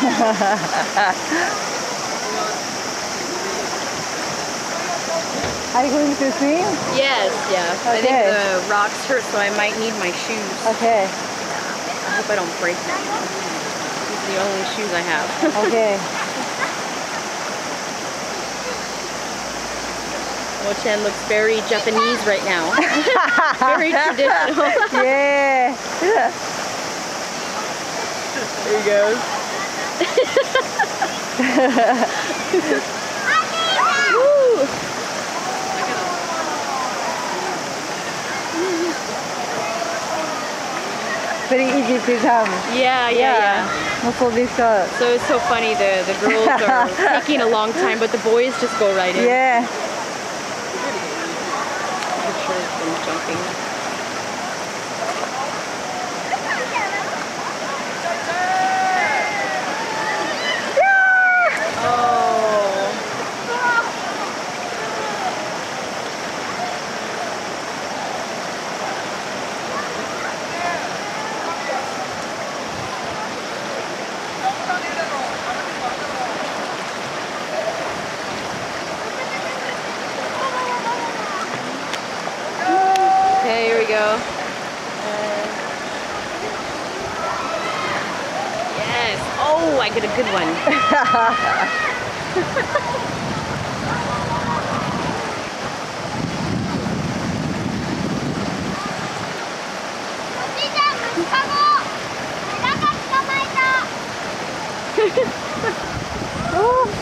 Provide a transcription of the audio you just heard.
Are you going to swim? Yes, yeah. Okay. I think the rocks hurt, so I might need my shoes. Okay, I hope I don't break them. These are the only shoes I have. okay. Mo-chan looks very Japanese right now. very traditional. yeah. There he goes. Woo! Very easy to jump. Yeah, yeah, yeah. Not so. So it's so funny. The the girls are taking a long time, but the boys just go right in. Yeah. Pictures of them jumping. Yes. Oh, I get a good one. oh.